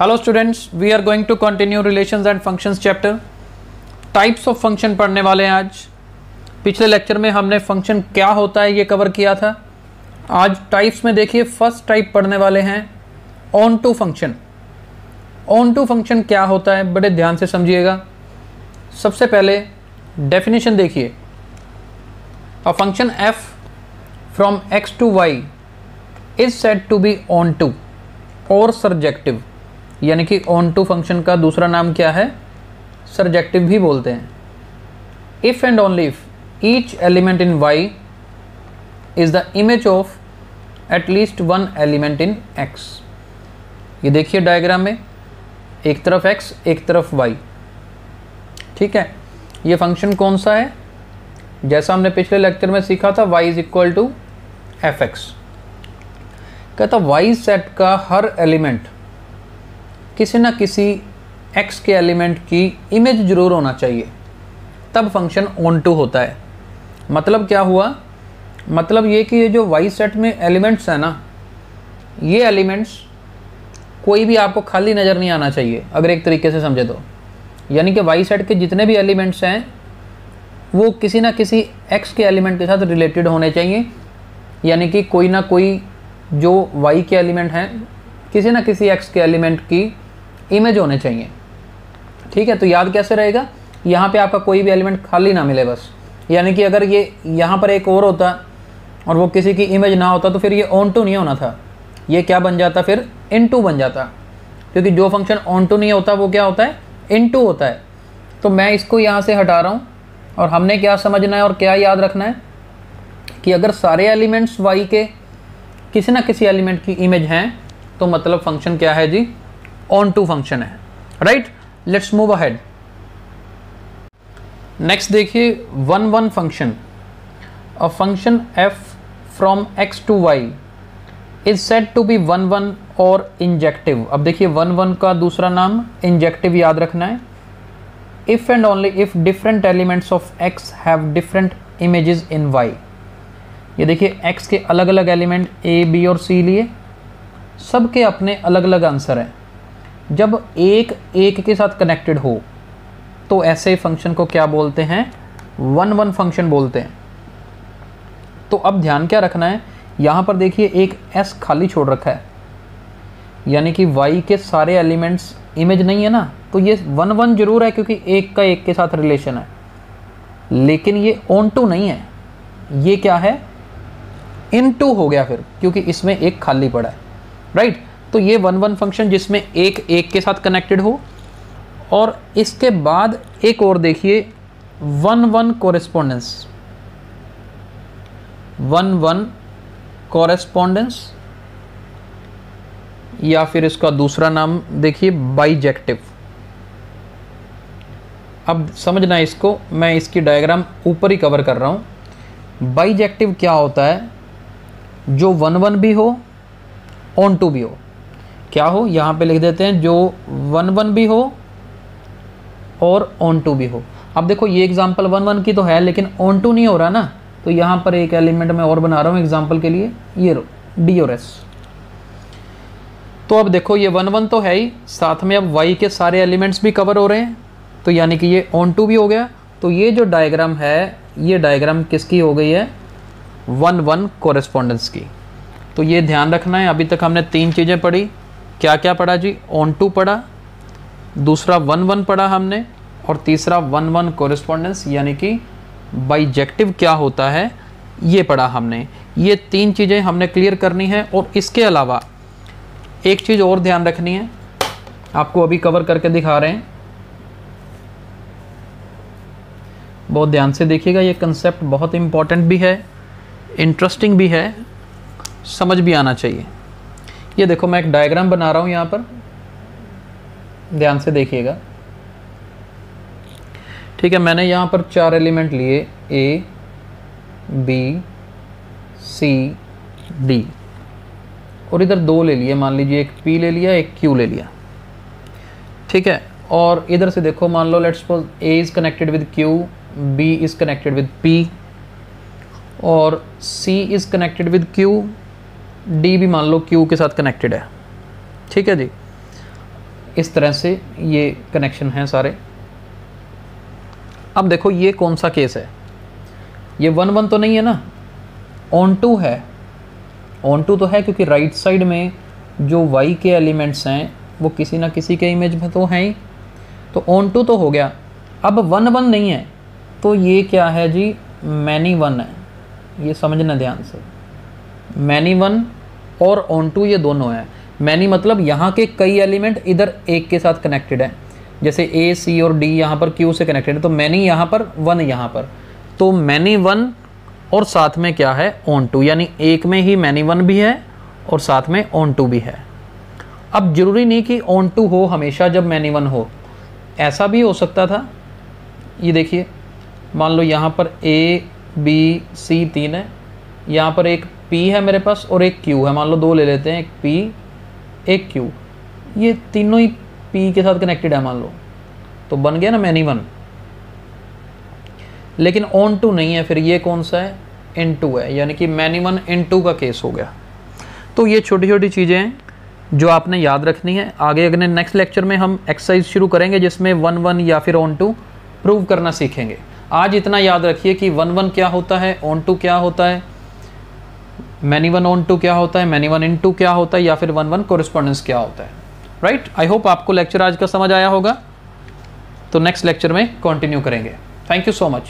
Hello students we are going to continue relations and functions chapter types of function पढ़ने वाले हैं आज। पिछले लेक्चर में हमने फ़ंक्शन क्या होता है ये कवर किया था। आज टाइप्स में देखिए फ़र्स्ट टाइप पढ़ने वाले हैं onto function onto function क्या होता है, बड़े ध्यान से समझिएगा। सबसे पहले डेफिनेशन देखिए। A function F from X to Y is set to be onto और सरजेक्टिव यानी कि ऑन टू फ़ंक्शन का दूसरा नाम क्या है? सरजेक्टिव भी बोलते हैं। If and only if each element in Y is the image of at least one element in X ये देखिए डायग्राम में, एक तरफ़ एक्स एक तरफ़ वाई ठीक है? ये फ़ंक्शन कौन सा है? जैसा हमने पिछले लेक्चर में सीखा था, y is equal to F X कहता वाई सेट का हर एलिमेंट किसी ना किसी एक्स के एलिमेंट की इमेज ज़रूर होना चाहिए। तब फ़ंक्शन ऑन टू होता है। मतलब क्या हुआ? मतलब ये कि ये जो वाई सेट में एलिमेंट्स हैं ना, ये एलिमेंट्स कोई भी आपको खाली नज़र नहीं आना चाहिए, अगर एक तरीके से समझे तो। यानी कि वाई सेट के जितने भी एलिमेंट्स हैं, वो किसी ना किसी एक्स के एलिमेंट के साथ रिलेटेड होने चाहिए। यानी कि कोई ना कोई जो वाई के एलिमेंट हैं, किसी ना किसी एक्स के एलिमेंट की इमेज होने चाहिए। ठीक है तो याद कैसे रहेगा? यहाँ पे आपका कोई भी एलिमेंट खाली ना मिले बस। यानी कि अगर ये यहाँ पर एक और होता और वो किसी की इमेज ना होता तो फिर ये ऑन टू नहीं होना था। ये क्या बन जाता? फिर इन टू बन जाता। क्योंकि जो फ़ंक्शन ऑन टू नहीं होता, वो क्या होता है? इन टू होता है। तो मैं इसको यहाँ से हटा रहा हूँ और हमने क्या समझना है और क्या याद रखना है? कि अगर सारे एलिमेंट्स वाई के किसी ना किसी एलिमेंट की इमेज हैं तो मतलब फ़ंक्शन क्या है जी? ऑन टू फ़ंक्शन है right let's move ahead next देखिए one one function a function F from X to Y is set to be one one और इंजेक्टिव अब देखिए वन वन का दूसरा नाम इंजेक्टिव याद रखना है। If and only if different elements of X have different images in Y ये देखिए एक्स के अलग अलग एलिमेंट ए बी और सी लिए। सबके अपने अलग अलग आंसर हैं। जब एक एक के साथ कनेक्टेड हो तो ऐसे फ़ंक्शन को क्या बोलते हैं? वन वन फ़ंक्शन बोलते हैं। तो अब ध्यान क्या रखना है? यहाँ पर देखिए, एक एस खाली छोड़ रखा है। यानी कि वाई के सारे एलिमेंट्स इमेज नहीं है ना? तो ये वन वन ज़रूर है, क्योंकि एक का एक के साथ रिलेशन है। लेकिन ये ऑन टू नहीं है। ये क्या है? इन टू हो गया फिर, क्योंकि इसमें एक खाली पड़ा है। राइट तो ये वन वन फ़ंक्शन जिसमें एक एक के साथ कनेक्टेड हो। और इसके बाद एक और देखिए, one one correspondence one one correspondence या फिर इसका दूसरा नाम देखिए बाइजेक्टिव अब समझना इसको, मैं इसकी डायग्राम ऊपर ही कवर कर रहा हूँ। बाइजेक्टिव क्या होता है? जो वन वन भी हो ऑन टू भी हो। क्या हो? यहाँ पे लिख देते हैं जो वन वन भी हो और ऑन टू भी हो। अब देखो, ये एग्जांपल वन वन की तो है, लेकिन ऑन टू नहीं हो रहा ना? तो यहाँ पर एक एलिमेंट मैं और बना रहा हूँ एग्ज़ाम्पल के लिए, ये डी और एस तो अब देखो, ये वन वन तो है ही, साथ में अब वाई के सारे एलिमेंट्स भी कवर हो रहे हैं तो यानी कि ये ऑन टू भी हो गया। तो ये जो डायग्राम है, ये डायग्राम किसकी हो गई है? वन वन कोरेस्पोंडेंस की। तो ये ध्यान रखना है, अभी तक हमने तीन चीज़ें पढ़ी। क्या क्या पढ़ा जी? ऑन टू पढ़ा, दूसरा वन वन पढ़ा हमने, और तीसरा वन वन कोरेस्पोंडेंस यानी कि बाइजेक्टिव क्या होता है, ये पढ़ा हमने। ये तीन चीज़ें हमने क्लियर करनी है, और इसके अलावा एक चीज़ और ध्यान रखनी है, आपको अभी कवर करके दिखा रहे हैं। बहुत ध्यान से देखिएगा, ये कंसेप्ट बहुत इंपॉर्टेंट भी है इंटरेस्टिंग भी है, समझ भी आना चाहिए। ये देखो, मैं एक डायग्राम बना रहा हूँ यहाँ पर। ध्यान से देखिएगा। ठीक है, मैंने यहाँ पर चार एलिमेंट लिए ए बी सी डी और इधर दो ले लिए, मान लीजिए एक पी ले लिया, एक क्यू ले लिया। ठीक है, और इधर से देखो, मान लो let's suppose A is connected with Q B is connected with P और C is connected with Q D भी मान लो क्यू के साथ कनेक्टेड है। ठीक है जी? इस तरह से ये कनेक्शन हैं सारे। अब देखो ये कौन सा केस है? ये वन वन तो नहीं है ना? ऑन टू है। ऑन टू तो है क्योंकि राइट साइड में जो वाई के एलिमेंट्स हैं, वो किसी ना किसी के इमेज में तो हैं ही। तो ऑन टू तो हो गया। अब वन वन नहीं है। तो ये क्या है जी? मैनी वन है। ये समझना ध्यान से। मैनी वन और ऑन टू ये दोनों हैं। मैनी मतलब यहाँ के कई एलिमेंट इधर एक के साथ कनेक्टेड हैं। जैसे ए सी और डी यहाँ पर क्यू से कनेक्टेड है तो मैनी यहाँ पर वन यहाँ पर। तो मैनी वन और साथ में क्या है? ऑन टू यानी एक में ही मैनी वन भी है और साथ में ऑन टू भी है। अब ज़रूरी नहीं कि ऑन टू हो हमेशा जब मैनी वन हो। ऐसा भी हो सकता था। ये देखिए, मान लो यहाँ पर ए बी सी तीन है। यहाँ पर एक पी है मेरे पास और एक क्यू है। मान लो दो ले लेते हैं, एक पी एक क्यू ये तीनों ही पी के साथ कनेक्टेड है, मान लो। तो बन गया ना मैनी वन लेकिन ऑन टू नहीं है, फिर ये कौन सा है? इन टू है। यानी कि मैनी वन इन टू का केस हो गया। तो ये छोटी छोटी चीज़ें हैं जो आपने याद रखनी है। आगे अगले नेक्स्ट लेक्चर में हम एक्सरसाइज शुरू करेंगे, जिसमें वन वन या फिर ऑन टू प्रूव करना सीखेंगे। आज इतना याद रखिए कि वन वन क्या होता है ऑन टू क्या होता है। मैनी वन ऑन टू क्या होता है मैनी वन इन टू क्या होता है, या फिर वन वन कोरिस्पॉन्डेंस क्या होता है? राइट आई होप आपको लेक्चर आज का समझ आया होगा। तो नेक्स्ट लेक्चर में कंटिन्यू करेंगे। Thank you so much